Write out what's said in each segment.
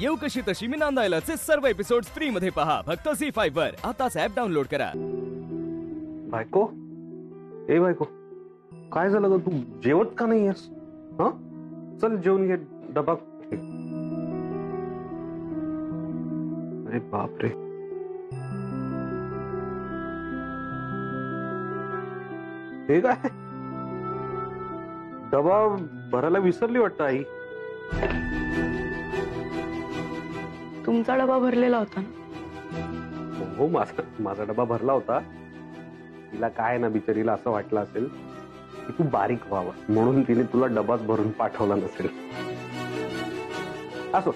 येऊ कशी तशी मी नांदायलाचे सर्व एपिसोड फ्री मध्ये पहा. फक्त झी फाईव्ह वर. आताच ऍप डाउनलोड करा. बायको? ए बायको काय झालं ग तू? जेवत का नाही आहेस? हा? चल जेवून घे डबा अरे बापरे. हे काय? डबा भरायला विसरली वाटतं आई. तुमचा डबा भरलेला होता ना? हो माझा माझा डबा भरला होता. तिला काय ना बिचारीला असं वाटलं असेल की तू बारीक व्हावं म्हणून तिने तुला डबाच भरून पाठवला नसेल. असो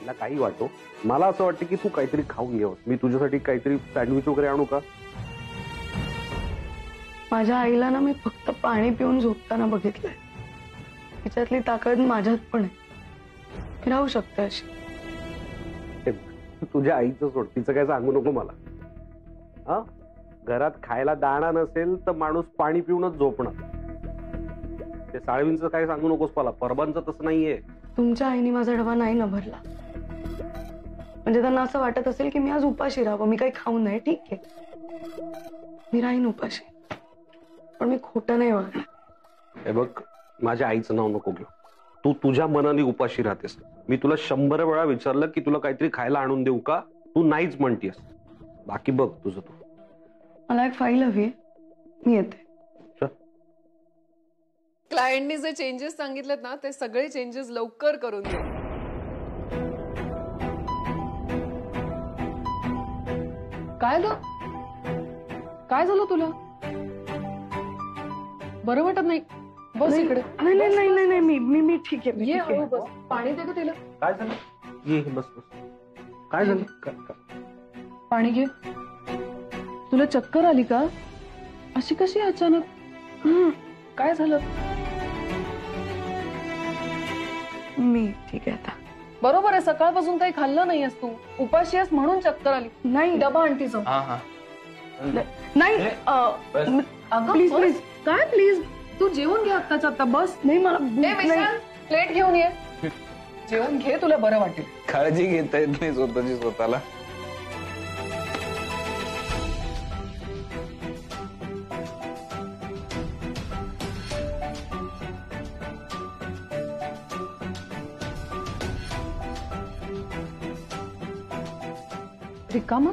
तिला काही वाटो. मला असं वाटतं की तू काहीतरी खाऊन घ्यावं मी तुझ्यासाठी काहीतरी सँडविच वगैरे आणू का? माझ्या आईला ना मी फक्त पाणी पिऊन झोपताना बघितलंय. तिच्यातली ताकद माझ्यात पण आहे. मी राहू शकते अशी. हे, तुझ्या आईचं सोड. तिचं काय सांगू नको मला. हा? घरात खायला दाणा नसेल तर माणूस पाणी पिऊनच झोपणार. ते साळवींचं काय सांगू नकोस मला. परबांचं तसं नाहीये. तुमच्या आईने माझा डबा नाही ना भरला. म्हणजे त्यांना असं वाटत असेल की मी आज उपाशी राहावं. मी काही खाऊ नये ठीक आहे. मी राहीन उपाशी. पण मी खोटं नाही वागणार. हे बघ माझ्या आईचं नाव नको घेऊ. तू तुझ्या मनाने उपाशी राहतेस. मी तुला शंभर वेळा विचारलं की तुला काहीतरी खायला आणून देऊ का? तू नाहीच म्हणतीयस. बाकी बघ तुझं तू. मला एक फाईल हवी आहे. मी येते. चल. क्लायंटनी जे चेंजेस सांगितलेत ना ते सगळे चेंजेस लवकर करून दे. काय ग? काय झालं तुला? बरं वाटत नाही. बस इकडे. नाही नाही नाही नाही, नाही मी मी मी ठीक आहे मी ये ठीक आहे. हळू बस. पाणी दे ग तिला काय झालं? ये बस बस. काय झालं? काय- पाणी घे. तुला चक्कर आली का? अशी कशी अचानक? हम्म, काय झालं? मी ठीक आहे आता. बरोबर आहे सकाळपासून काही खाल्लं नाहीयेस तू. उपाशी आहेस म्हणून चक्कर आली. नाही. डबा आणती जाऊ नाही अगं, प्लीज़ बस. प्लीज़ काय प्लीज़ तू जेवून घे आत्ताच्या आता बस. नाही मला ए, नाही. प्लेट घेऊन ये. जेवण घे तुला बरं वाटेल. काळजी घेता येत नाही स्वतःची स्वतःला. रिकामा?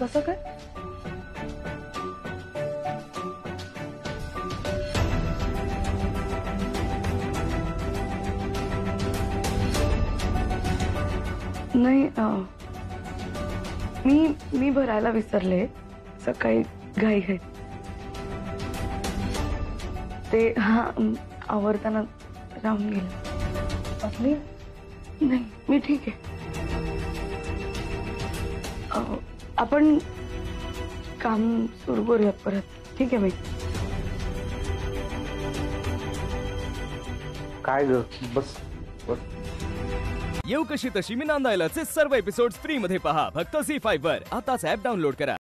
कसं काय? नाही अं, मी मी भरायला विसरले. सकाळी घाई घाई. ते हा अं, आवरताना राहून गेलं. आपली? नाही मी ठीक आहे. अं, आपण काम सुरू करूयात परत. ठीक आहे मी काय ग? बस बस. येऊ कशी तशी? मी नांदायलाचे सर्व एपिसोड फ्री मध्ये पहा. फक्त झी फाईव्ह वर. आताच ऍप डाउनलोड करा.